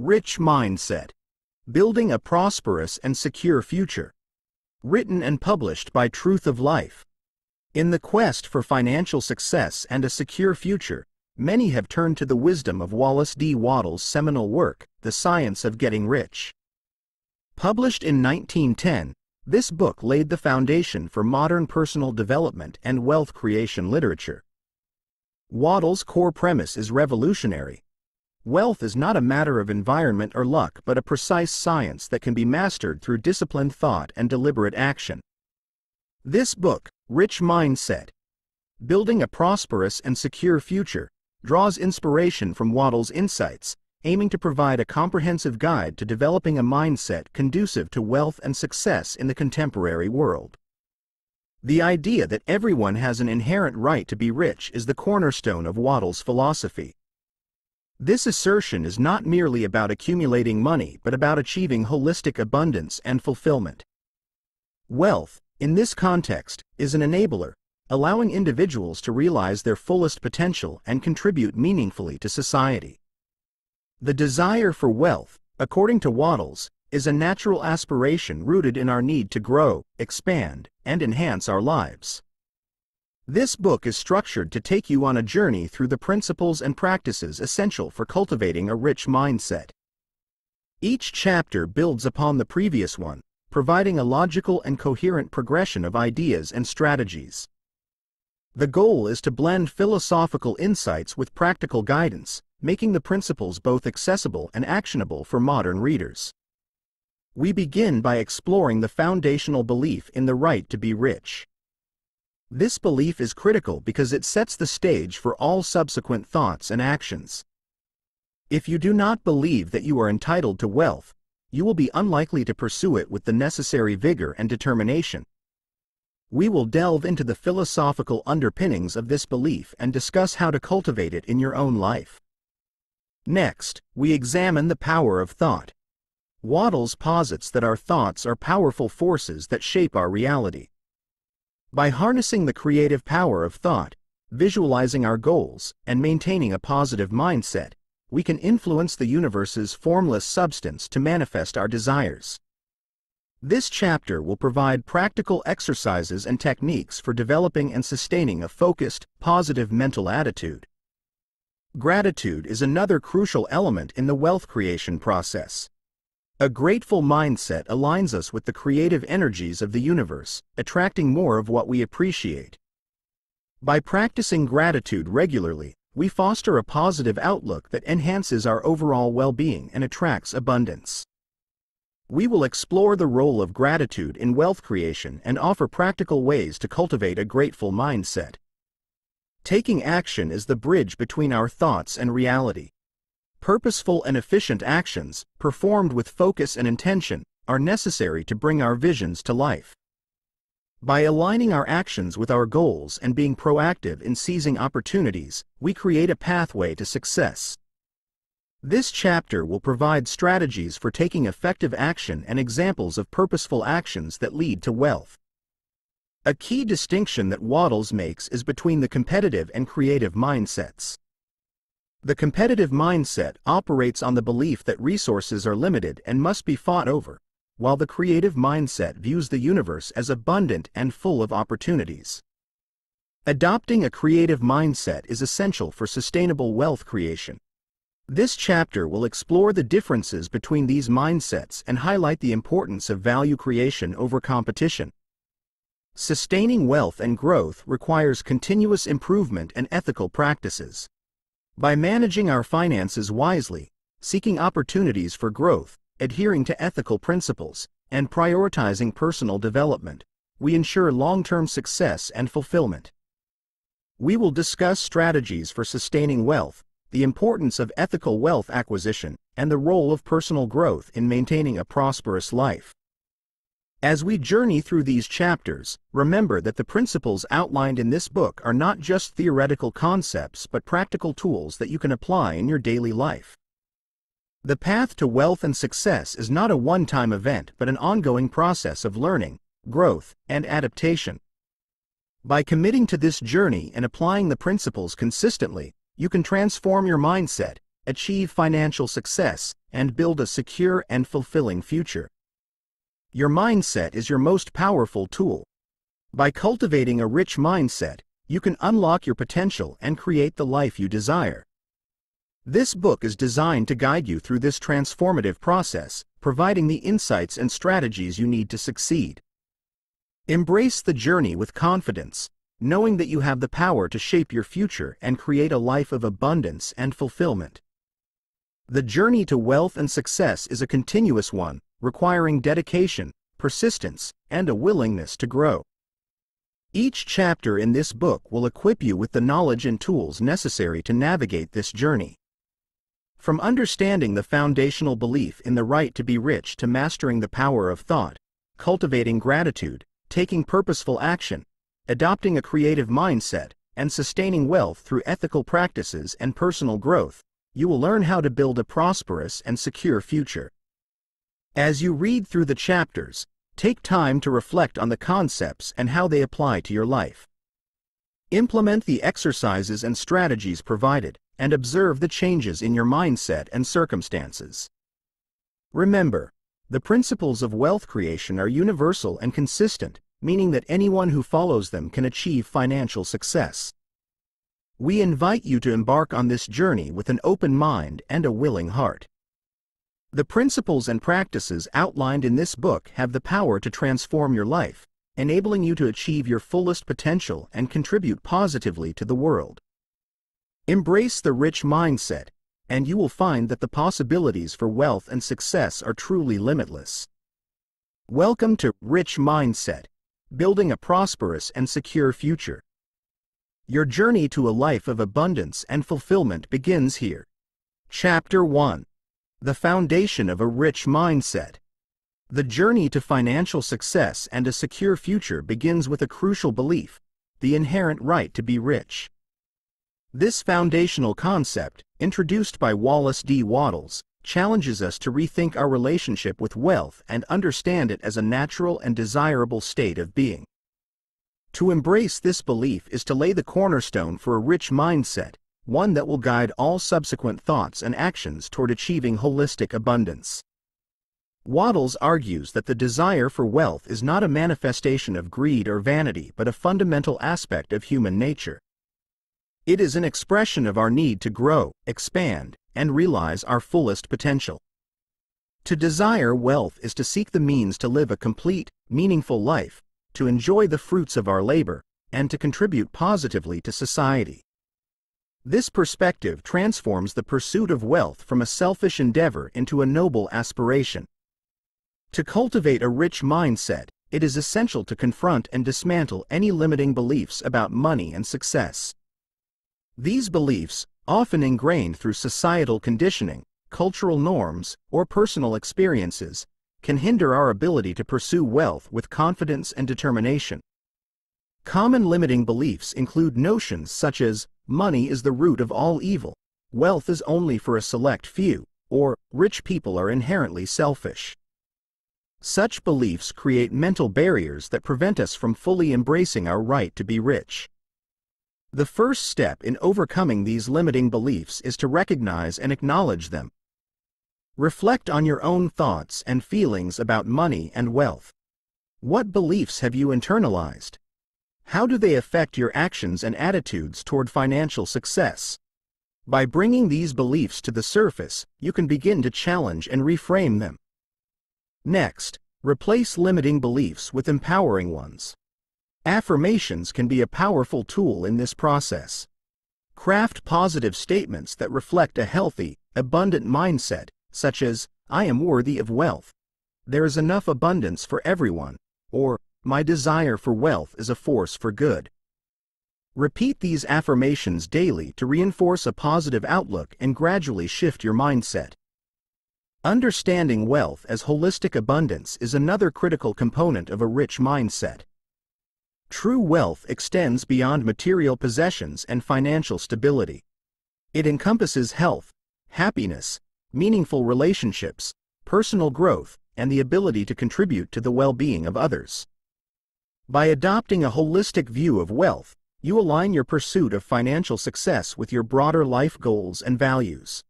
Rich Mindset Building a Prosperous and Secure Future. Written and published by Truth of Life. In the quest for financial success and a secure future, many have turned to the wisdom of Wallace D. Wattles' seminal work, The Science of Getting Rich. Published in 1910, this book laid the foundation for modern personal development and wealth creation literature. Wattles' core premise is revolutionary. Wealth is not a matter of environment or luck but a precise science that can be mastered through disciplined thought and deliberate action. This book, Rich Mindset Building a Prosperous and Secure Future, draws inspiration from Wattles' insights, aiming to provide a comprehensive guide to developing a mindset conducive to wealth and success in the contemporary world. The idea that everyone has an inherent right to be rich is the cornerstone of Wattles' philosophy. This assertion is not merely about accumulating money but about achieving holistic abundance and fulfillment. Wealth, in this context, is an enabler, allowing individuals to realize their fullest potential and contribute meaningfully to society. The desire for wealth, according to Wattles, is a natural aspiration rooted in our need to grow, expand, and enhance our lives. This book is structured to take you on a journey through the principles and practices essential for cultivating a rich mindset. Each chapter builds upon the previous one, providing a logical and coherent progression of ideas and strategies. The goal is to blend philosophical insights with practical guidance, making the principles both accessible and actionable for modern readers. We begin by exploring the foundational belief in the right to be rich. This belief is critical because it sets the stage for all subsequent thoughts and actions. If you do not believe that you are entitled to wealth, you will be unlikely to pursue it with the necessary vigor and determination. We will delve into the philosophical underpinnings of this belief and discuss how to cultivate it in your own life. Next, we examine the power of thought. Wattles posits that our thoughts are powerful forces that shape our reality. By harnessing the creative power of thought, visualizing our goals, and maintaining a positive mindset, we can influence the universe's formless substance to manifest our desires. This chapter will provide practical exercises and techniques for developing and sustaining a focused, positive mental attitude. Gratitude is another crucial element in the wealth creation process. A grateful mindset aligns us with the creative energies of the universe, attracting more of what we appreciate. By practicing gratitude regularly, we foster a positive outlook that enhances our overall well-being and attracts abundance. We will explore the role of gratitude in wealth creation and offer practical ways to cultivate a grateful mindset. Taking action is the bridge between our thoughts and reality. Purposeful and efficient actions, performed with focus and intention, are necessary to bring our visions to life. By aligning our actions with our goals and being proactive in seizing opportunities, we create a pathway to success. This chapter will provide strategies for taking effective action and examples of purposeful actions that lead to wealth. A key distinction that Wattles makes is between the competitive and creative mindsets. The competitive mindset operates on the belief that resources are limited and must be fought over, while the creative mindset views the universe as abundant and full of opportunities. Adopting a creative mindset is essential for sustainable wealth creation. This chapter will explore the differences between these mindsets and highlight the importance of value creation over competition. Sustaining wealth and growth requires continuous improvement and ethical practices. By managing our finances wisely, seeking opportunities for growth, adhering to ethical principles, and prioritizing personal development, we ensure long-term success and fulfillment. We will discuss strategies for sustaining wealth, the importance of ethical wealth acquisition, and the role of personal growth in maintaining a prosperous life. As we journey through these chapters, remember that the principles outlined in this book are not just theoretical concepts but practical tools that you can apply in your daily life. The path to wealth and success is not a one-time event but an ongoing process of learning, growth, and adaptation. By committing to this journey and applying the principles consistently, you can transform your mindset, achieve financial success, and build a secure and fulfilling future. Your mindset is your most powerful tool. By cultivating a rich mindset, you can unlock your potential and create the life you desire. This book is designed to guide you through this transformative process, providing the insights and strategies you need to succeed. Embrace the journey with confidence, knowing that you have the power to shape your future and create a life of abundance and fulfillment. The journey to wealth and success is a continuous one, requiring dedication, persistence, and a willingness to grow. Each chapter in this book will equip you with the knowledge and tools necessary to navigate this journey. From understanding the foundational belief in the right to be rich to mastering the power of thought, cultivating gratitude, taking purposeful action, adopting a creative mindset, and sustaining wealth through ethical practices and personal growth, you will learn how to build a prosperous and secure future. As you read through the chapters, take time to reflect on the concepts and how they apply to your life. Implement the exercises and strategies provided, and observe the changes in your mindset and circumstances. Remember, the principles of wealth creation are universal and consistent, meaning that anyone who follows them can achieve financial success. We invite you to embark on this journey with an open mind and a willing heart. The principles and practices outlined in this book have the power to transform your life, enabling you to achieve your fullest potential and contribute positively to the world. Embrace the rich mindset, and you will find that the possibilities for wealth and success are truly limitless. Welcome to Rich Mindset, building a prosperous and secure future. Your journey to a life of abundance and fulfillment begins here. Chapter 1 The Foundation of a Rich Mindset. The journey to financial success and a secure future begins with a crucial belief the inherent right to be rich. This foundational concept, introduced by Wallace D. Wattles, challenges us to rethink our relationship with wealth and understand it as a natural and desirable state of being. To embrace this belief is to lay the cornerstone for a rich mindset, one that will guide all subsequent thoughts and actions toward achieving holistic abundance. Wattles argues that the desire for wealth is not a manifestation of greed or vanity but a fundamental aspect of human nature. It is an expression of our need to grow, expand, and realize our fullest potential. To desire wealth is to seek the means to live a complete, meaningful life, to enjoy the fruits of our labor, and to contribute positively to society. This perspective transforms the pursuit of wealth from a selfish endeavor into a noble aspiration. To cultivate a rich mindset, it is essential to confront and dismantle any limiting beliefs about money and success. These beliefs, often ingrained through societal conditioning, cultural norms, or personal experiences, can hinder our ability to pursue wealth with confidence and determination. Common limiting beliefs include notions such as, money is the root of all evil, wealth is only for a select few, or rich people are inherently selfish. Such beliefs create mental barriers that prevent us from fully embracing our right to be rich. The first step in overcoming these limiting beliefs is to recognize and acknowledge them. Reflect on your own thoughts and feelings about money and wealth. What beliefs have you internalized? How do they affect your actions and attitudes toward financial success? By bringing these beliefs to the surface, you can begin to challenge and reframe them. Next, replace limiting beliefs with empowering ones. Affirmations can be a powerful tool in this process. Craft positive statements that reflect a healthy, abundant mindset, such as, I am worthy of wealth. There is enough abundance for everyone, or, my desire for wealth is a force for good. Repeat these affirmations daily to reinforce a positive outlook and gradually shift your mindset. Understanding wealth as holistic abundance is another critical component of a rich mindset. True wealth extends beyond material possessions and financial stability. It encompasses health, happiness, meaningful relationships, personal growth, and the ability to contribute to the well-being of others. By adopting a holistic view of wealth, you align your pursuit of financial success with your broader life goals and values.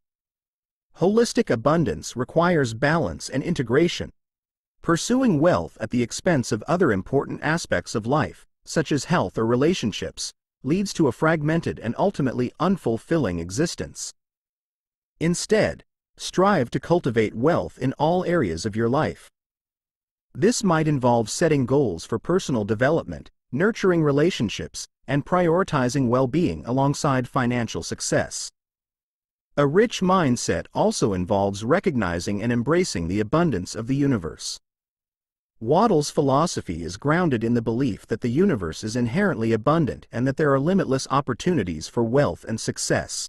Holistic abundance requires balance and integration. Pursuing wealth at the expense of other important aspects of life, such as health or relationships, leads to a fragmented and ultimately unfulfilling existence. Instead, strive to cultivate wealth in all areas of your life. This might involve setting goals for personal development, nurturing relationships, and prioritizing well-being alongside financial success. A rich mindset also involves recognizing and embracing the abundance of the universe. Wattles' philosophy is grounded in the belief that the universe is inherently abundant and that there are limitless opportunities for wealth and success.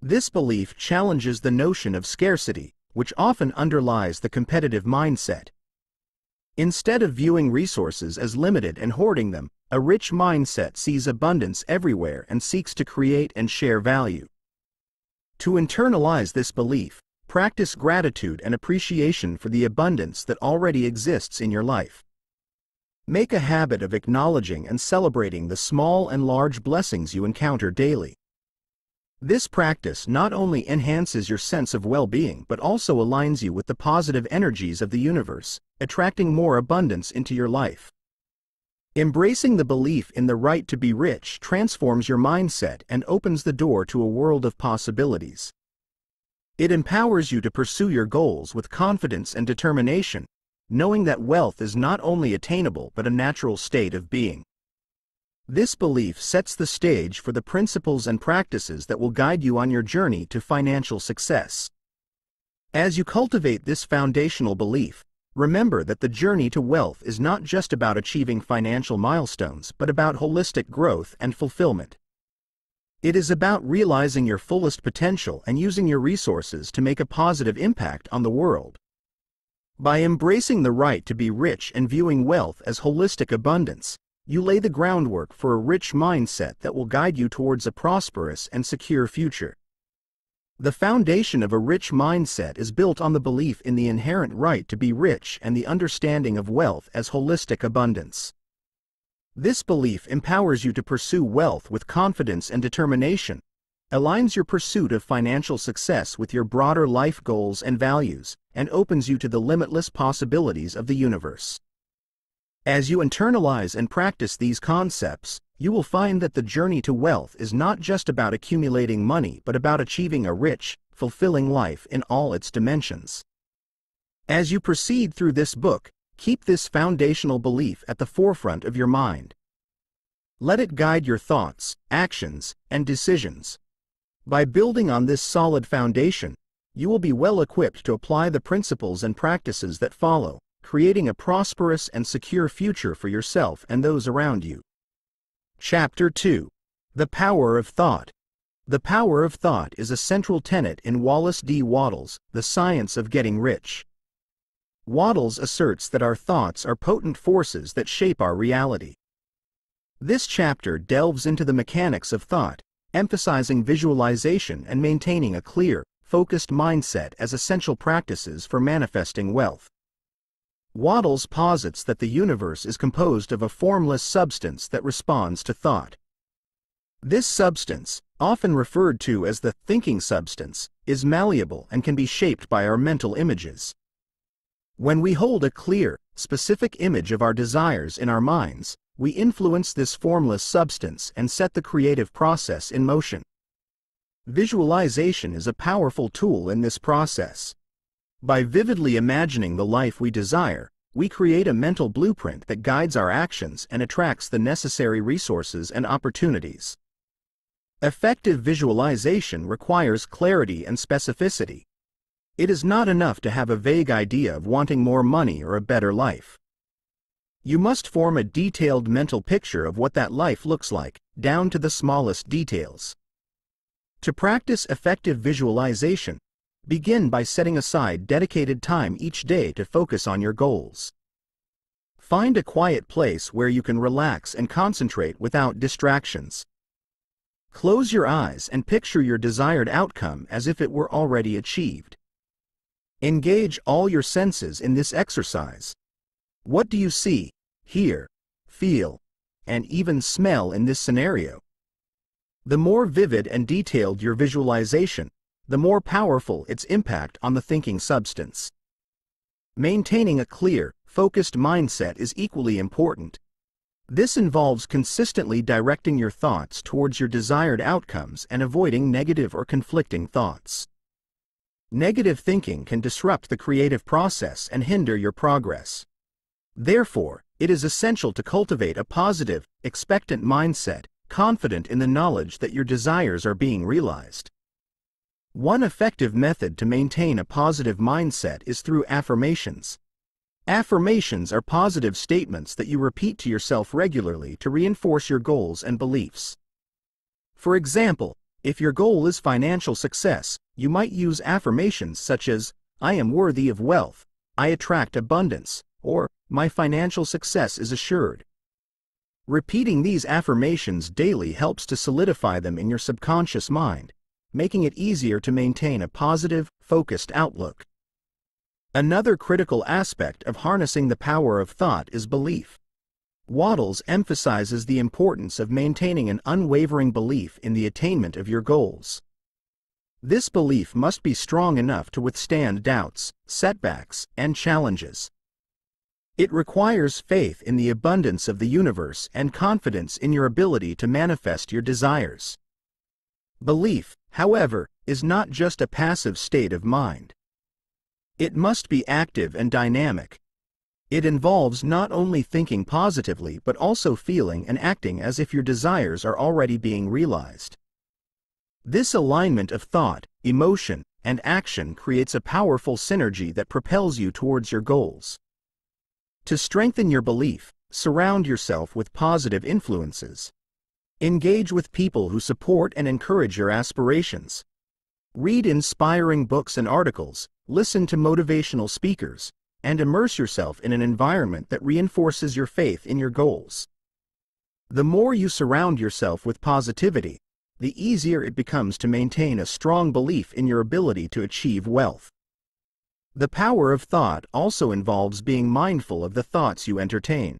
This belief challenges the notion of scarcity, which often underlies the competitive mindset. Instead of viewing resources as limited and hoarding them, a rich mindset sees abundance everywhere and seeks to create and share value. To internalize this belief, Practice gratitude and appreciation for the abundance that already exists in your life. Make a habit of acknowledging and celebrating the small and large blessings you encounter daily. This practice not only enhances your sense of well-being but also aligns you with the positive energies of the universe, attracting more abundance into your life. Embracing the belief in the right to be rich transforms your mindset and opens the door to a world of possibilities. It empowers you to pursue your goals with confidence and determination, knowing that wealth is not only attainable but a natural state of being. This belief sets the stage for the principles and practices that will guide you on your journey to financial success. As you cultivate this foundational belief, remember that the journey to wealth is not just about achieving financial milestones but about holistic growth and fulfillment. It is about realizing your fullest potential and using your resources to make a positive impact on the world. By embracing the right to be rich and viewing wealth as holistic abundance, you lay the groundwork for a rich mindset that will guide you towards a prosperous and secure future. The foundation of a rich mindset is built on the belief in the inherent right to be rich and the understanding of wealth as holistic abundance. This belief empowers you to pursue wealth with confidence and determination, aligns your pursuit of financial success with your broader life goals and values, and opens you to the limitless possibilities of the universe. As you internalize and practice these concepts, you will find that the journey to wealth is not just about accumulating money but about achieving a rich, fulfilling life in all its dimensions. As you proceed through this book, Keep this foundational belief at the forefront of your mind. Let it guide your thoughts, actions, and decisions. By building on this solid foundation, you will be well equipped to apply the principles and practices that follow, creating a prosperous and secure future for yourself and those around you. Chapter 2 The Power of Thought The power of thought is a central tenet in Wallace D. Wattles' The Science of Getting Rich. Wattles asserts that our thoughts are potent forces that shape our reality. This chapter delves into the mechanics of thought, emphasizing visualization and maintaining a clear, focused mindset as essential practices for manifesting wealth. Wattles posits that the universe is composed of a formless substance that responds to thought. This substance, often referred to as the thinking substance, is malleable and can be shaped by our mental images. When we hold a clear, specific image of our desires in our minds, we influence this formless substance and set the creative process in motion. Visualization is a powerful tool in this process. By vividly imagining the life we desire, we create a mental blueprint that guides our actions and attracts the necessary resources and opportunities. Effective visualization requires clarity and specificity, it is not enough to have a vague idea of wanting more money or a better life. You must form a detailed mental picture of what that life looks like, down to the smallest details. To practice effective visualization, begin by setting aside dedicated time each day to focus on your goals. Find a quiet place where you can relax and concentrate without distractions. Close your eyes and picture your desired outcome as if it were already achieved. Engage all your senses in this exercise. What do you see, hear, feel, and even smell in this scenario? The more vivid and detailed your visualization, the more powerful its impact on the thinking substance. Maintaining a clear, focused mindset is equally important. This involves consistently directing your thoughts towards your desired outcomes and avoiding negative or conflicting thoughts. Negative thinking can disrupt the creative process and hinder your progress. Therefore, it is essential to cultivate a positive, expectant mindset, confident in the knowledge that your desires are being realized. One effective method to maintain a positive mindset is through affirmations. Affirmations are positive statements that you repeat to yourself regularly to reinforce your goals and beliefs. For example, if your goal is financial success, you might use affirmations such as, I am worthy of wealth, I attract abundance, or my financial success is assured. Repeating these affirmations daily helps to solidify them in your subconscious mind, making it easier to maintain a positive, focused outlook. Another critical aspect of harnessing the power of thought is belief. Wattles emphasizes the importance of maintaining an unwavering belief in the attainment of your goals. This belief must be strong enough to withstand doubts, setbacks, and challenges. It requires faith in the abundance of the universe and confidence in your ability to manifest your desires. Belief, however, is not just a passive state of mind. It must be active and dynamic. It involves not only thinking positively but also feeling and acting as if your desires are already being realized. This alignment of thought, emotion, and action creates a powerful synergy that propels you towards your goals. To strengthen your belief, surround yourself with positive influences. Engage with people who support and encourage your aspirations. Read inspiring books and articles, listen to motivational speakers, and immerse yourself in an environment that reinforces your faith in your goals. The more you surround yourself with positivity, the easier it becomes to maintain a strong belief in your ability to achieve wealth. The power of thought also involves being mindful of the thoughts you entertain.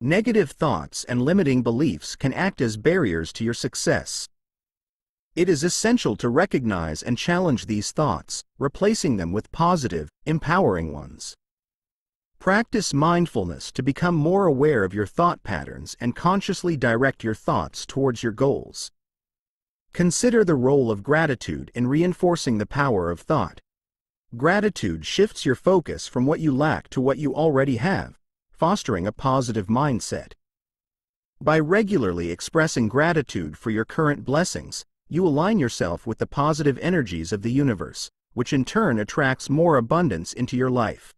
Negative thoughts and limiting beliefs can act as barriers to your success. It is essential to recognize and challenge these thoughts, replacing them with positive, empowering ones. Practice mindfulness to become more aware of your thought patterns and consciously direct your thoughts towards your goals. Consider the role of gratitude in reinforcing the power of thought. Gratitude shifts your focus from what you lack to what you already have, fostering a positive mindset. By regularly expressing gratitude for your current blessings, you align yourself with the positive energies of the universe, which in turn attracts more abundance into your life.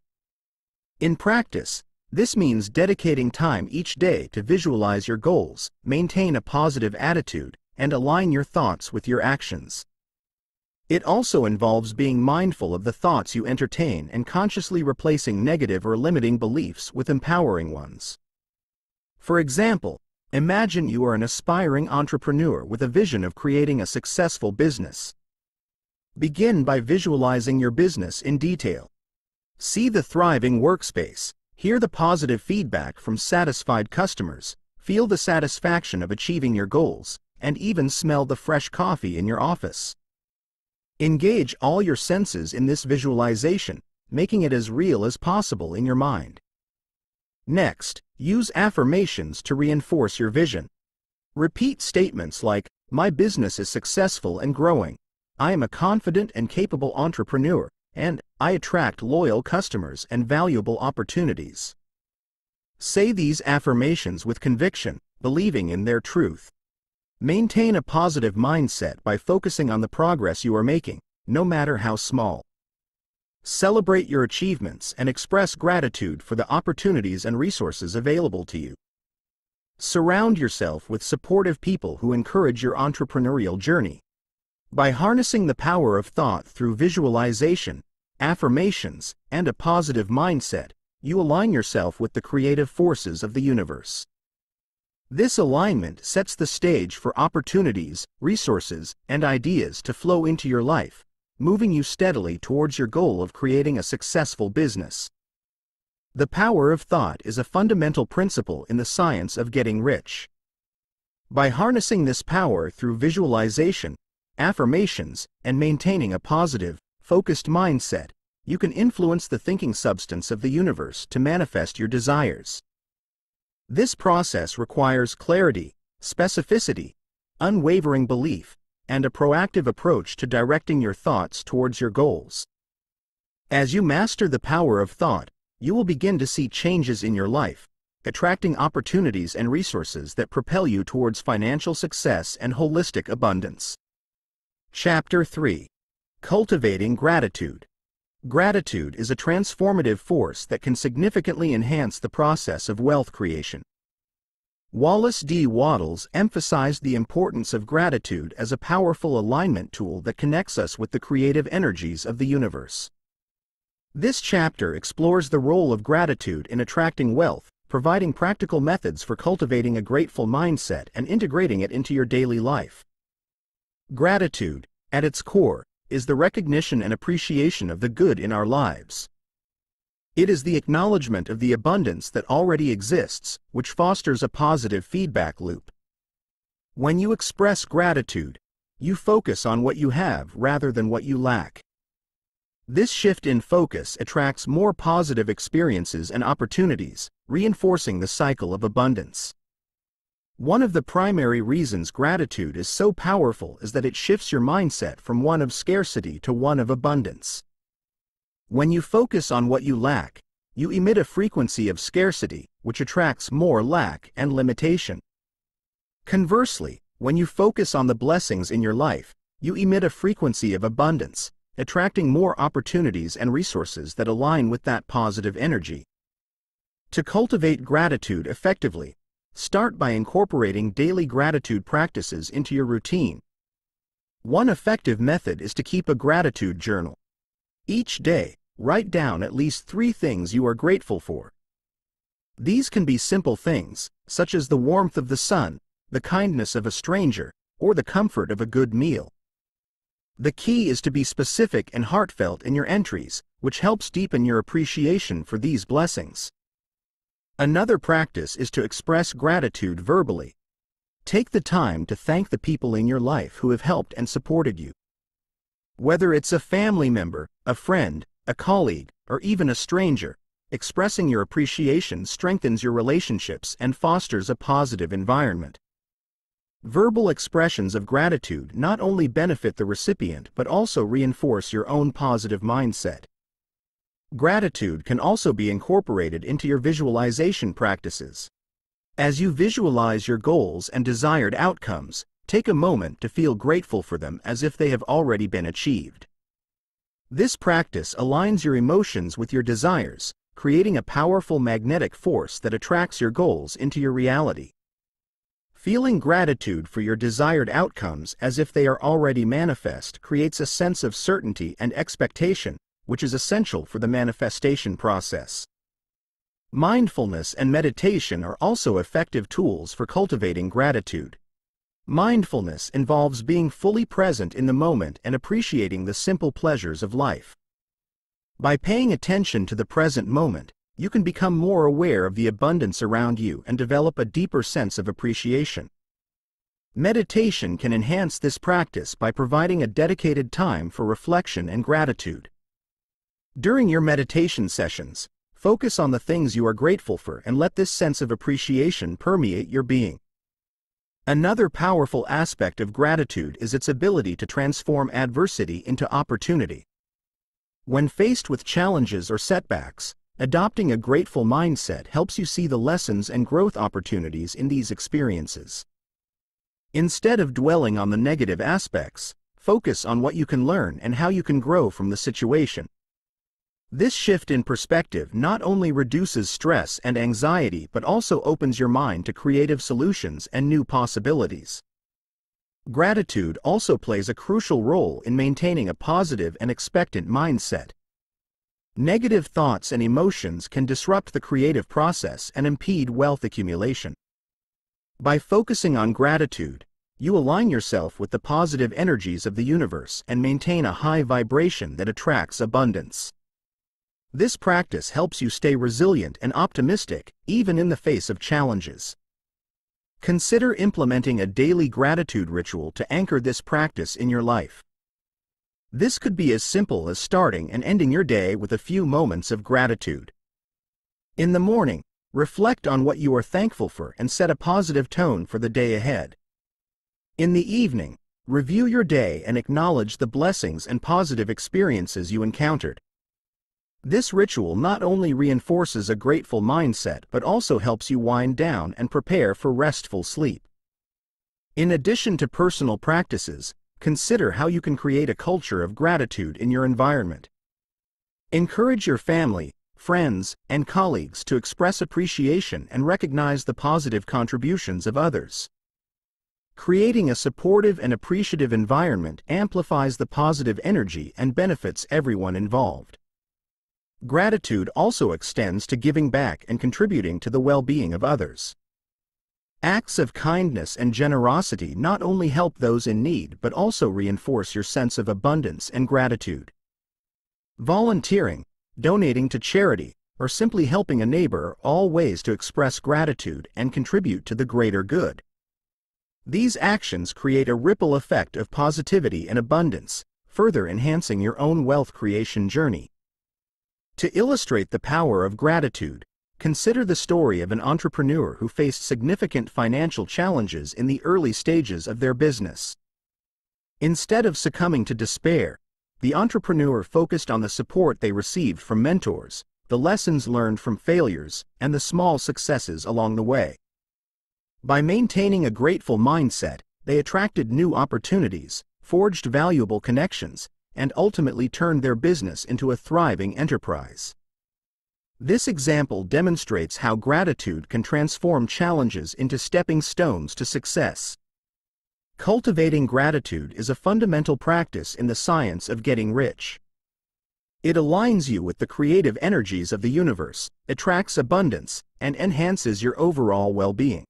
In practice, this means dedicating time each day to visualize your goals, maintain a positive attitude, and align your thoughts with your actions. It also involves being mindful of the thoughts you entertain and consciously replacing negative or limiting beliefs with empowering ones. For example, imagine you are an aspiring entrepreneur with a vision of creating a successful business. Begin by visualizing your business in detail. See the thriving workspace, hear the positive feedback from satisfied customers, feel the satisfaction of achieving your goals, and even smell the fresh coffee in your office. Engage all your senses in this visualization, making it as real as possible in your mind. Next, use affirmations to reinforce your vision. Repeat statements like, My business is successful and growing. I am a confident and capable entrepreneur, and I attract loyal customers and valuable opportunities. Say these affirmations with conviction, believing in their truth. Maintain a positive mindset by focusing on the progress you are making, no matter how small. Celebrate your achievements and express gratitude for the opportunities and resources available to you. Surround yourself with supportive people who encourage your entrepreneurial journey. By harnessing the power of thought through visualization, affirmations, and a positive mindset, you align yourself with the creative forces of the universe. This alignment sets the stage for opportunities, resources, and ideas to flow into your life, moving you steadily towards your goal of creating a successful business. The power of thought is a fundamental principle in the science of getting rich. By harnessing this power through visualization, affirmations, and maintaining a positive, focused mindset, you can influence the thinking substance of the universe to manifest your desires. This process requires clarity, specificity, unwavering belief, and a proactive approach to directing your thoughts towards your goals. As you master the power of thought, you will begin to see changes in your life, attracting opportunities and resources that propel you towards financial success and holistic abundance. Chapter 3 Cultivating Gratitude Gratitude is a transformative force that can significantly enhance the process of wealth creation. Wallace D. Wattles emphasized the importance of gratitude as a powerful alignment tool that connects us with the creative energies of the universe. This chapter explores the role of gratitude in attracting wealth, providing practical methods for cultivating a grateful mindset and integrating it into your daily life. Gratitude, at its core, is the recognition and appreciation of the good in our lives. It is the acknowledgement of the abundance that already exists, which fosters a positive feedback loop. When you express gratitude, you focus on what you have rather than what you lack. This shift in focus attracts more positive experiences and opportunities, reinforcing the cycle of abundance. One of the primary reasons gratitude is so powerful is that it shifts your mindset from one of scarcity to one of abundance. When you focus on what you lack, you emit a frequency of scarcity, which attracts more lack and limitation. Conversely, when you focus on the blessings in your life, you emit a frequency of abundance, attracting more opportunities and resources that align with that positive energy. To cultivate gratitude effectively, start by incorporating daily gratitude practices into your routine. One effective method is to keep a gratitude journal. Each day, write down at least three things you are grateful for. These can be simple things, such as the warmth of the sun, the kindness of a stranger, or the comfort of a good meal. The key is to be specific and heartfelt in your entries, which helps deepen your appreciation for these blessings. Another practice is to express gratitude verbally. Take the time to thank the people in your life who have helped and supported you. Whether it's a family member, a friend, a colleague, or even a stranger, expressing your appreciation strengthens your relationships and fosters a positive environment. Verbal expressions of gratitude not only benefit the recipient but also reinforce your own positive mindset. Gratitude can also be incorporated into your visualization practices. As you visualize your goals and desired outcomes, take a moment to feel grateful for them as if they have already been achieved. This practice aligns your emotions with your desires, creating a powerful magnetic force that attracts your goals into your reality. Feeling gratitude for your desired outcomes as if they are already manifest creates a sense of certainty and expectation, which is essential for the manifestation process. Mindfulness and meditation are also effective tools for cultivating gratitude. Mindfulness involves being fully present in the moment and appreciating the simple pleasures of life. By paying attention to the present moment, you can become more aware of the abundance around you and develop a deeper sense of appreciation. Meditation can enhance this practice by providing a dedicated time for reflection and gratitude. During your meditation sessions, focus on the things you are grateful for and let this sense of appreciation permeate your being. Another powerful aspect of gratitude is its ability to transform adversity into opportunity. When faced with challenges or setbacks, Adopting a grateful mindset helps you see the lessons and growth opportunities in these experiences. Instead of dwelling on the negative aspects, focus on what you can learn and how you can grow from the situation. This shift in perspective not only reduces stress and anxiety but also opens your mind to creative solutions and new possibilities. Gratitude also plays a crucial role in maintaining a positive and expectant mindset. Negative thoughts and emotions can disrupt the creative process and impede wealth accumulation. By focusing on gratitude, you align yourself with the positive energies of the universe and maintain a high vibration that attracts abundance. This practice helps you stay resilient and optimistic even in the face of challenges. Consider implementing a daily gratitude ritual to anchor this practice in your life. This could be as simple as starting and ending your day with a few moments of gratitude. In the morning, reflect on what you are thankful for and set a positive tone for the day ahead. In the evening, review your day and acknowledge the blessings and positive experiences you encountered. This ritual not only reinforces a grateful mindset but also helps you wind down and prepare for restful sleep. In addition to personal practices, consider how you can create a culture of gratitude in your environment. Encourage your family, friends, and colleagues to express appreciation and recognize the positive contributions of others. Creating a supportive and appreciative environment amplifies the positive energy and benefits everyone involved. Gratitude also extends to giving back and contributing to the well-being of others. Acts of kindness and generosity not only help those in need but also reinforce your sense of abundance and gratitude. Volunteering, donating to charity, or simply helping a neighbor all ways to express gratitude and contribute to the greater good. These actions create a ripple effect of positivity and abundance, further enhancing your own wealth creation journey. To illustrate the power of gratitude, consider the story of an entrepreneur who faced significant financial challenges in the early stages of their business. Instead of succumbing to despair, the entrepreneur focused on the support they received from mentors, the lessons learned from failures, and the small successes along the way. By maintaining a grateful mindset, they attracted new opportunities, forged valuable connections, and ultimately turned their business into a thriving enterprise. This example demonstrates how gratitude can transform challenges into stepping stones to success. Cultivating gratitude is a fundamental practice in the science of getting rich. It aligns you with the creative energies of the universe, attracts abundance, and enhances your overall well-being.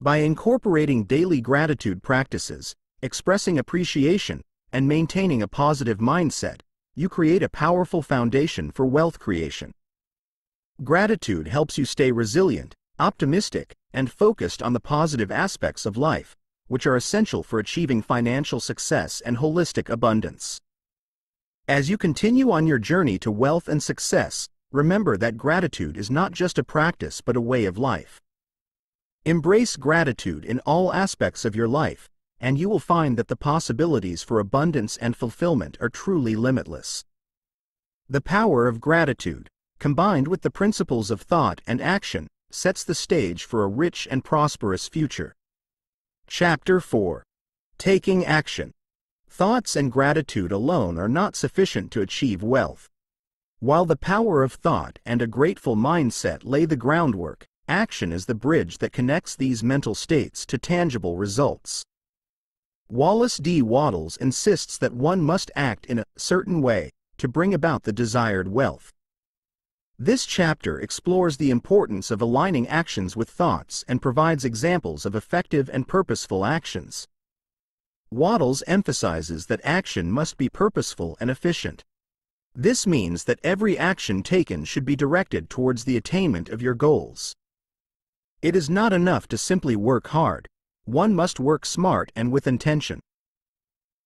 By incorporating daily gratitude practices, expressing appreciation, and maintaining a positive mindset, you create a powerful foundation for wealth creation. Gratitude helps you stay resilient, optimistic, and focused on the positive aspects of life, which are essential for achieving financial success and holistic abundance. As you continue on your journey to wealth and success, remember that gratitude is not just a practice but a way of life. Embrace gratitude in all aspects of your life, and you will find that the possibilities for abundance and fulfillment are truly limitless. The power of gratitude, combined with the principles of thought and action, sets the stage for a rich and prosperous future. Chapter 4 Taking Action Thoughts and gratitude alone are not sufficient to achieve wealth. While the power of thought and a grateful mindset lay the groundwork, action is the bridge that connects these mental states to tangible results. Wallace D. Wattles insists that one must act in a certain way to bring about the desired wealth. This chapter explores the importance of aligning actions with thoughts and provides examples of effective and purposeful actions. Wattles emphasizes that action must be purposeful and efficient. This means that every action taken should be directed towards the attainment of your goals. It is not enough to simply work hard, one must work smart and with intention.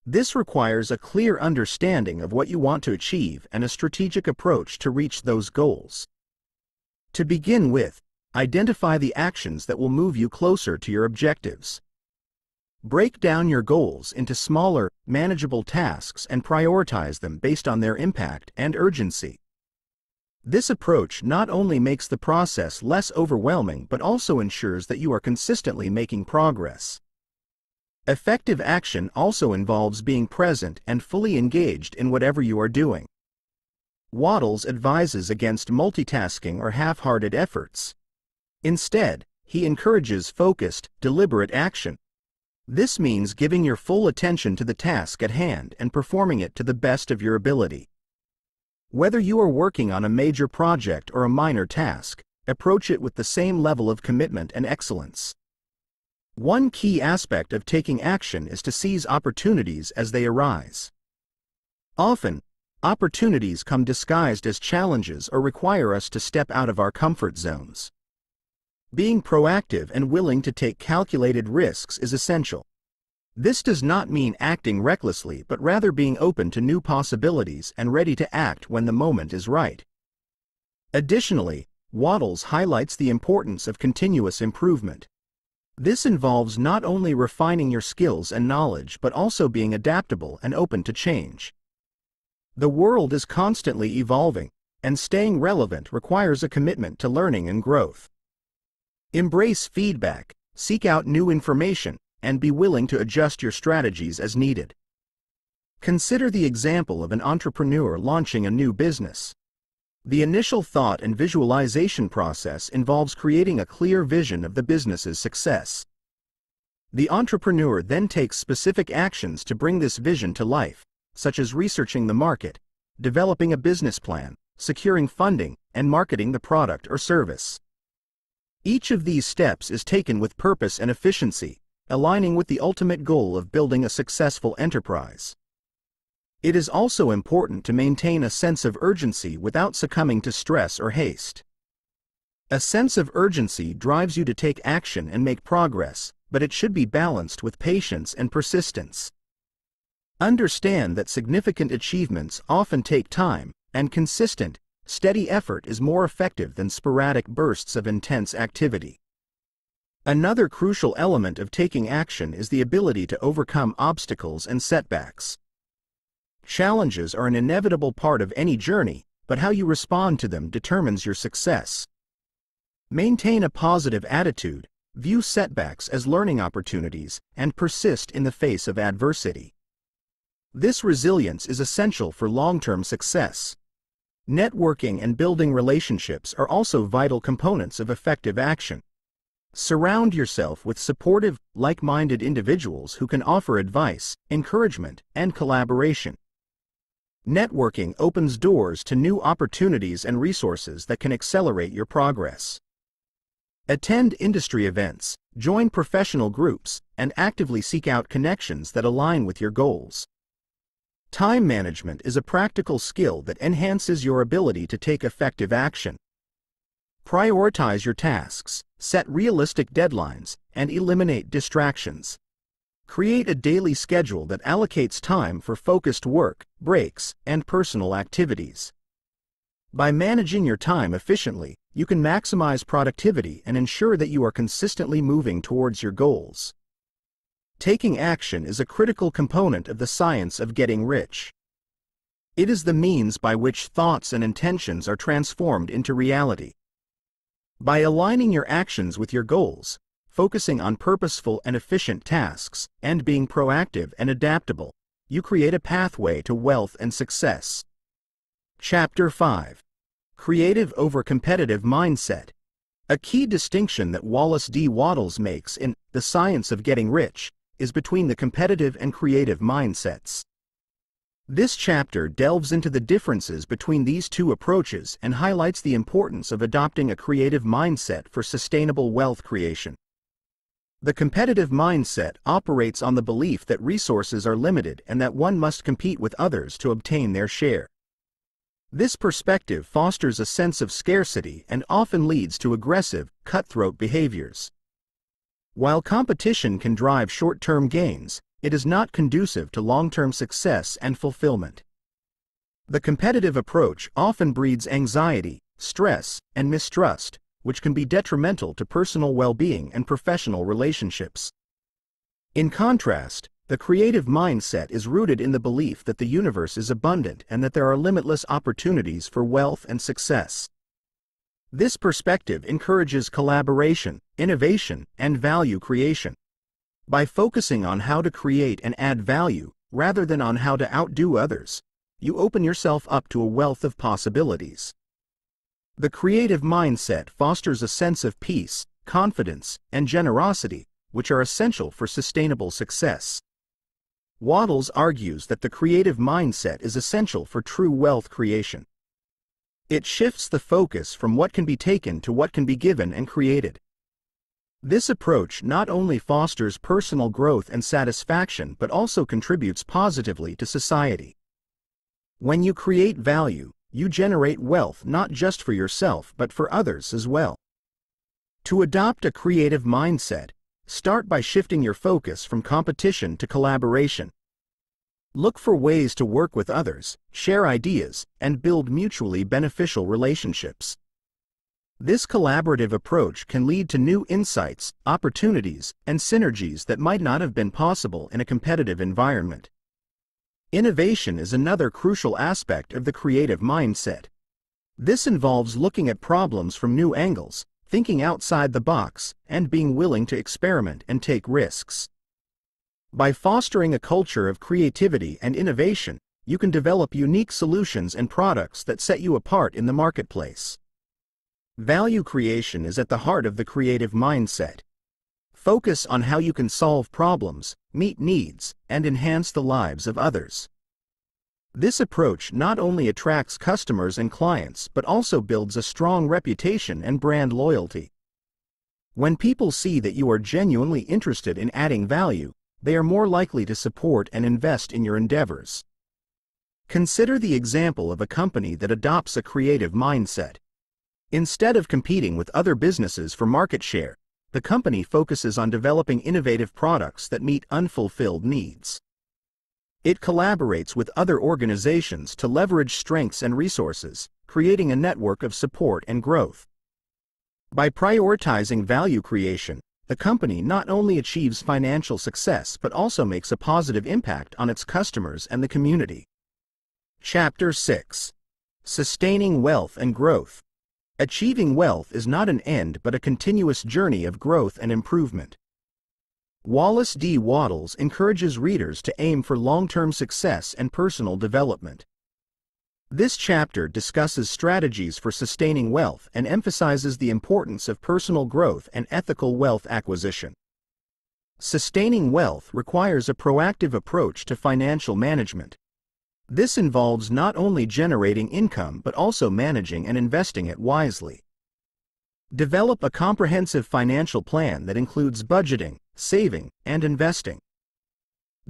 This requires a clear understanding of what you want to achieve and a strategic approach to reach those goals. To begin with, identify the actions that will move you closer to your objectives. Break down your goals into smaller, manageable tasks and prioritize them based on their impact and urgency. This approach not only makes the process less overwhelming but also ensures that you are consistently making progress. Effective action also involves being present and fully engaged in whatever you are doing. Wattles advises against multitasking or half-hearted efforts. Instead, he encourages focused, deliberate action. This means giving your full attention to the task at hand and performing it to the best of your ability. Whether you are working on a major project or a minor task, approach it with the same level of commitment and excellence. One key aspect of taking action is to seize opportunities as they arise. Often, opportunities come disguised as challenges or require us to step out of our comfort zones. Being proactive and willing to take calculated risks is essential. This does not mean acting recklessly but rather being open to new possibilities and ready to act when the moment is right. Additionally, Wattles highlights the importance of continuous improvement. This involves not only refining your skills and knowledge but also being adaptable and open to change. The world is constantly evolving, and staying relevant requires a commitment to learning and growth. Embrace feedback, seek out new information, and be willing to adjust your strategies as needed. Consider the example of an entrepreneur launching a new business. The initial thought and visualization process involves creating a clear vision of the business's success. The entrepreneur then takes specific actions to bring this vision to life, such as researching the market, developing a business plan, securing funding, and marketing the product or service. Each of these steps is taken with purpose and efficiency, aligning with the ultimate goal of building a successful enterprise. It is also important to maintain a sense of urgency without succumbing to stress or haste. A sense of urgency drives you to take action and make progress, but it should be balanced with patience and persistence. Understand that significant achievements often take time, and consistent, steady effort is more effective than sporadic bursts of intense activity. Another crucial element of taking action is the ability to overcome obstacles and setbacks. Challenges are an inevitable part of any journey, but how you respond to them determines your success. Maintain a positive attitude, view setbacks as learning opportunities, and persist in the face of adversity. This resilience is essential for long-term success. Networking and building relationships are also vital components of effective action. Surround yourself with supportive, like-minded individuals who can offer advice, encouragement, and collaboration. Networking opens doors to new opportunities and resources that can accelerate your progress. Attend industry events, join professional groups, and actively seek out connections that align with your goals. Time management is a practical skill that enhances your ability to take effective action. Prioritize your tasks, set realistic deadlines, and eliminate distractions. Create a daily schedule that allocates time for focused work, breaks, and personal activities. By managing your time efficiently, you can maximize productivity and ensure that you are consistently moving towards your goals. Taking action is a critical component of the science of getting rich. It is the means by which thoughts and intentions are transformed into reality. By aligning your actions with your goals, focusing on purposeful and efficient tasks, and being proactive and adaptable, you create a pathway to wealth and success. Chapter 5 Creative over Competitive Mindset A key distinction that Wallace D. Wattles makes in The Science of Getting Rich is between the competitive and creative mindsets. This chapter delves into the differences between these two approaches and highlights the importance of adopting a creative mindset for sustainable wealth creation. The competitive mindset operates on the belief that resources are limited and that one must compete with others to obtain their share. This perspective fosters a sense of scarcity and often leads to aggressive, cutthroat behaviors. While competition can drive short-term gains, it is not conducive to long-term success and fulfillment. The competitive approach often breeds anxiety, stress, and mistrust, which can be detrimental to personal well-being and professional relationships. In contrast, the creative mindset is rooted in the belief that the universe is abundant and that there are limitless opportunities for wealth and success. This perspective encourages collaboration, innovation, and value creation. By focusing on how to create and add value, rather than on how to outdo others, you open yourself up to a wealth of possibilities. The creative mindset fosters a sense of peace, confidence, and generosity, which are essential for sustainable success. Wattles argues that the creative mindset is essential for true wealth creation. It shifts the focus from what can be taken to what can be given and created. This approach not only fosters personal growth and satisfaction but also contributes positively to society. When you create value, you generate wealth not just for yourself but for others as well. To adopt a creative mindset, start by shifting your focus from competition to collaboration. Look for ways to work with others, share ideas, and build mutually beneficial relationships. This collaborative approach can lead to new insights, opportunities, and synergies that might not have been possible in a competitive environment. Innovation is another crucial aspect of the creative mindset. This involves looking at problems from new angles, thinking outside the box, and being willing to experiment and take risks. By fostering a culture of creativity and innovation, you can develop unique solutions and products that set you apart in the marketplace. Value creation is at the heart of the creative mindset. Focus on how you can solve problems, meet needs, and enhance the lives of others. This approach not only attracts customers and clients but also builds a strong reputation and brand loyalty. When people see that you are genuinely interested in adding value, they are more likely to support and invest in your endeavors. Consider the example of a company that adopts a creative mindset. Instead of competing with other businesses for market share, the company focuses on developing innovative products that meet unfulfilled needs. It collaborates with other organizations to leverage strengths and resources, creating a network of support and growth. By prioritizing value creation, the company not only achieves financial success but also makes a positive impact on its customers and the community. Chapter 6 Sustaining Wealth and Growth Achieving wealth is not an end but a continuous journey of growth and improvement. Wallace D. Wattles encourages readers to aim for long-term success and personal development. This chapter discusses strategies for sustaining wealth and emphasizes the importance of personal growth and ethical wealth acquisition. Sustaining wealth requires a proactive approach to financial management. This involves not only generating income but also managing and investing it wisely. Develop a comprehensive financial plan that includes budgeting, saving, and investing.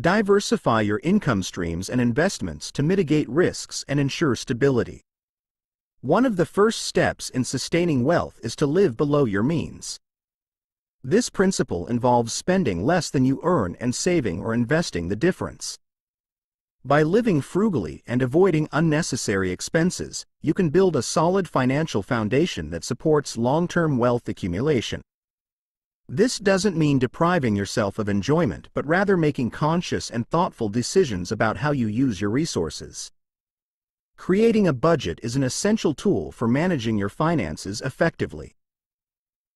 Diversify your income streams and investments to mitigate risks and ensure stability. One of the first steps in sustaining wealth is to live below your means. This principle involves spending less than you earn and saving or investing the difference. By living frugally and avoiding unnecessary expenses, you can build a solid financial foundation that supports long-term wealth accumulation. This doesn't mean depriving yourself of enjoyment but rather making conscious and thoughtful decisions about how you use your resources. Creating a budget is an essential tool for managing your finances effectively.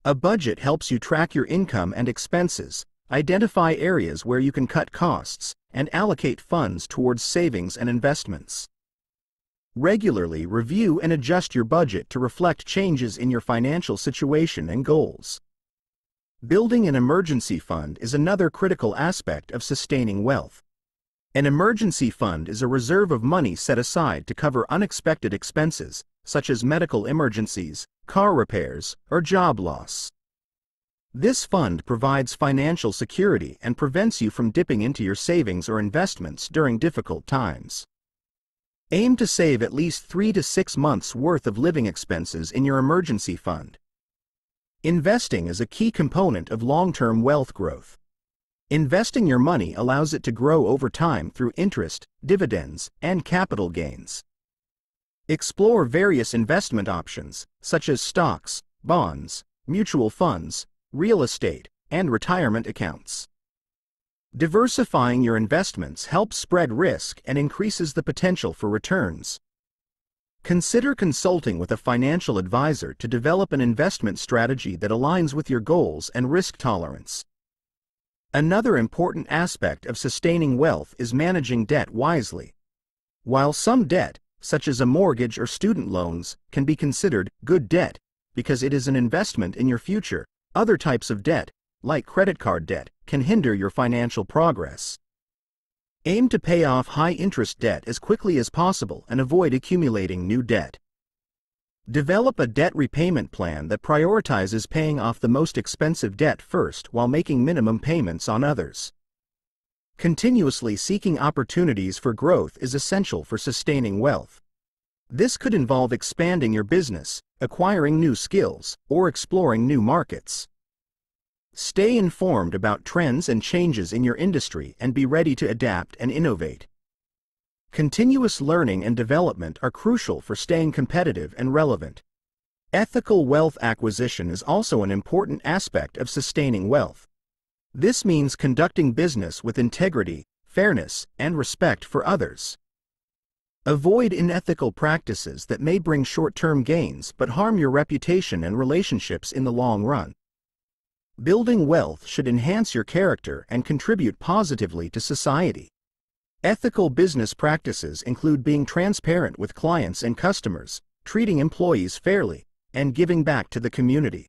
A budget helps you track your income and expenses, identify areas where you can cut costs, and allocate funds towards savings and investments. Regularly review and adjust your budget to reflect changes in your financial situation and goals. Building an emergency fund is another critical aspect of sustaining wealth. An emergency fund is a reserve of money set aside to cover unexpected expenses, such as medical emergencies, car repairs, or job loss. This fund provides financial security and prevents you from dipping into your savings or investments during difficult times. Aim to save at least three to six months' worth of living expenses in your emergency fund. Investing is a key component of long-term wealth growth. Investing your money allows it to grow over time through interest, dividends, and capital gains. Explore various investment options, such as stocks, bonds, mutual funds, real estate, and retirement accounts. Diversifying your investments helps spread risk and increases the potential for returns. Consider consulting with a financial advisor to develop an investment strategy that aligns with your goals and risk tolerance. Another important aspect of sustaining wealth is managing debt wisely. While some debt, such as a mortgage or student loans, can be considered good debt because it is an investment in your future, other types of debt, like credit card debt, can hinder your financial progress. Aim to pay off high-interest debt as quickly as possible and avoid accumulating new debt. Develop a debt repayment plan that prioritizes paying off the most expensive debt first while making minimum payments on others. Continuously seeking opportunities for growth is essential for sustaining wealth. This could involve expanding your business, acquiring new skills, or exploring new markets. Stay informed about trends and changes in your industry and be ready to adapt and innovate. Continuous learning and development are crucial for staying competitive and relevant. Ethical wealth acquisition is also an important aspect of sustaining wealth. This means conducting business with integrity, fairness, and respect for others. Avoid unethical practices that may bring short-term gains but harm your reputation and relationships in the long run. Building wealth should enhance your character and contribute positively to society. Ethical business practices include being transparent with clients and customers, treating employees fairly, and giving back to the community.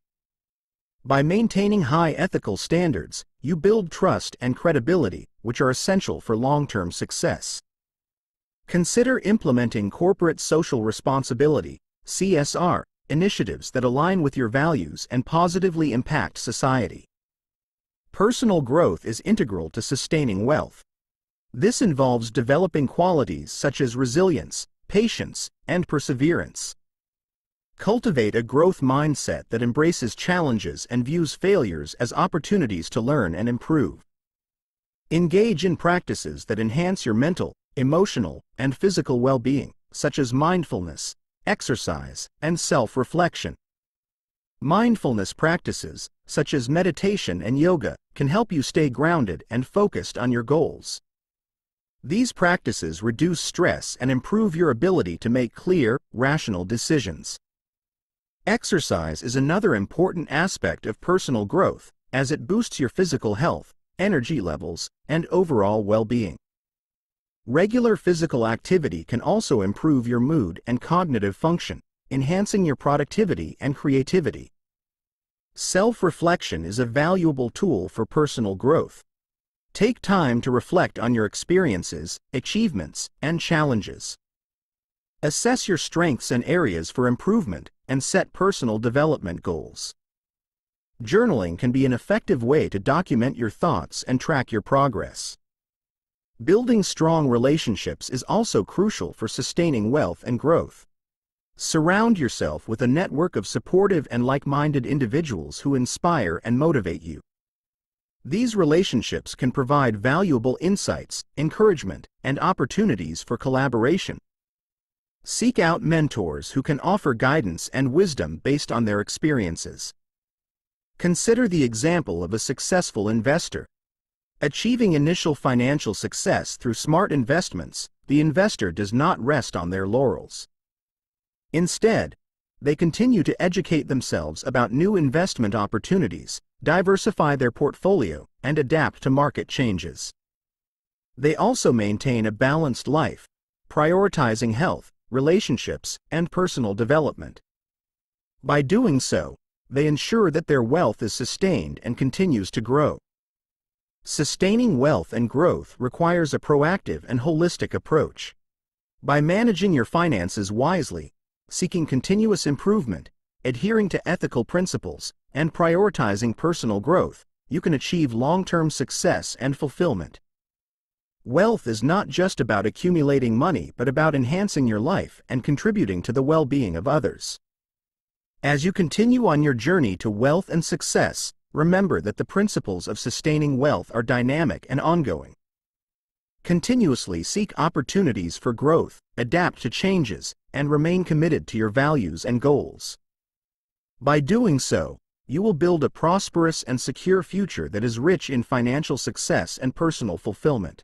By maintaining high ethical standards, you build trust and credibility, which are essential for long-term success. Consider implementing corporate social responsibility, CSR, initiatives that align with your values and positively impact society. Personal growth is integral to sustaining wealth. This involves developing qualities such as resilience, patience, and perseverance. Cultivate a growth mindset that embraces challenges and views failures as opportunities to learn and improve. Engage in practices that enhance your mental, emotional, and physical well-being, such as mindfulness, exercise, and self-reflection. Mindfulness practices, such as meditation and yoga, can help you stay grounded and focused on your goals. These practices reduce stress and improve your ability to make clear, rational decisions. Exercise is another important aspect of personal growth, as it boosts your physical health, energy levels, and overall well-being. Regular physical activity can also improve your mood and cognitive function, enhancing your productivity and creativity. Self-reflection is a valuable tool for personal growth. Take time to reflect on your experiences, achievements, and challenges. Assess your strengths and areas for improvement and set personal development goals. Journaling can be an effective way to document your thoughts and track your progress. Building strong relationships is also crucial for sustaining wealth and growth. Surround yourself with a network of supportive and like-minded individuals who inspire and motivate you. These relationships can provide valuable insights, encouragement, and opportunities for collaboration. Seek out mentors who can offer guidance and wisdom based on their experiences. Consider the example of a successful investor. Achieving initial financial success through smart investments, the investor does not rest on their laurels. Instead, they continue to educate themselves about new investment opportunities, diversify their portfolio, and adapt to market changes. They also maintain a balanced life, prioritizing health, relationships, and personal development. By doing so, they ensure that their wealth is sustained and continues to grow. Sustaining wealth and growth requires a proactive and holistic approach. By managing your finances wisely, seeking continuous improvement, adhering to ethical principles, and prioritizing personal growth, you can achieve long-term success and fulfillment. Wealth is not just about accumulating money but about enhancing your life and contributing to the well-being of others. As you continue on your journey to wealth and success, remember that the principles of sustaining wealth are dynamic and ongoing. Continuously seek opportunities for growth, adapt to changes, and remain committed to your values and goals. By doing so, you will build a prosperous and secure future that is rich in financial success and personal fulfillment.